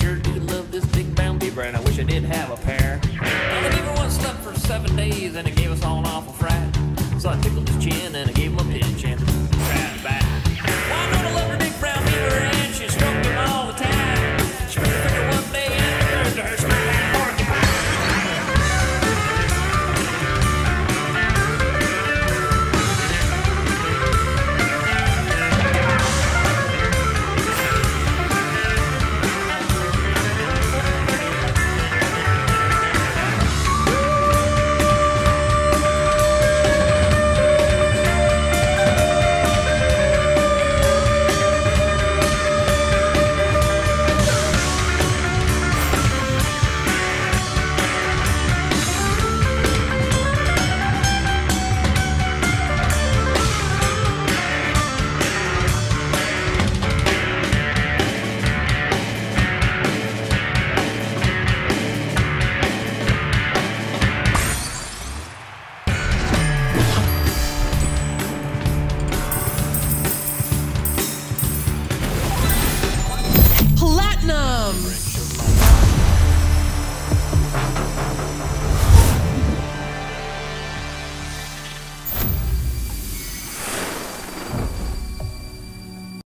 sure do love this big brown beaver, and I wish I did have a pair. Now the beaver was stuck for seven days, and it gave us all an awful fright. So I tickled his chin and I gave him a